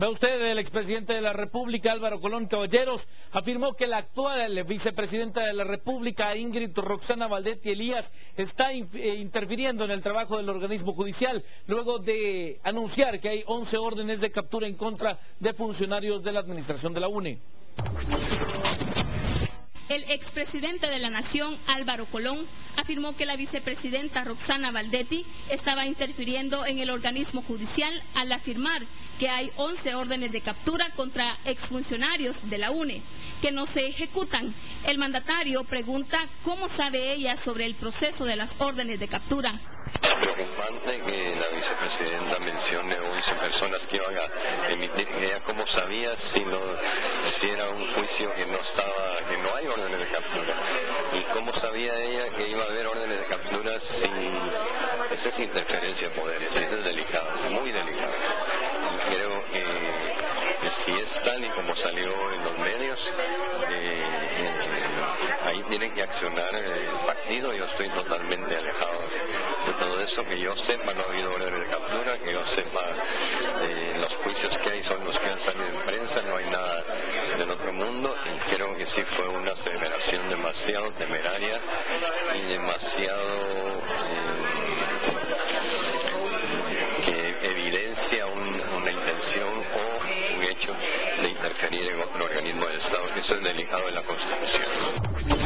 Ve usted, el expresidente de la República, Álvaro Colón Caballeros, afirmó que la actual vicepresidenta de la República, Ingrid Roxana Valdetti Elías, está eh, interfiriendo en el trabajo del organismo judicial, luego de anunciar que hay 11 órdenes de captura en contra de funcionarios de la administración de la UNE. El expresidente de la Nación, Álvaro Colón, afirmó que la vicepresidenta Roxana Valdetti estaba interfiriendo en el organismo judicial al afirmar que hay 11 órdenes de captura contra exfuncionarios de la UNE que no se ejecutan. El mandatario pregunta cómo sabe ella sobre el proceso de las órdenes de captura. Es preocupante que la vicepresidenta mencione 11 personas que iban a emitir. Ella cómo sabía si, no, si era un juicio que no estaba, que no hay órdenes de captura. Y cómo sabía ella que iba a haber órdenes de captura sin... Esa es interferencia de poderes, eso es delicado, muy delicado. Creo que si es tal y como salió en los medios, eh, eh, ahí tiene que accionar el partido. Yo estoy totalmente alejado de todo eso, que yo sepa, no ha habido órdenes de captura, que yo sepa, eh, los juicios que hay son los que han salido en prensa, no hay nada mundo, y creo que sí fue una aceleración demasiado temeraria y demasiado eh, que evidencia una intención o un hecho de interferir en otro organismo del Estado, que eso es delicado en la Constitución.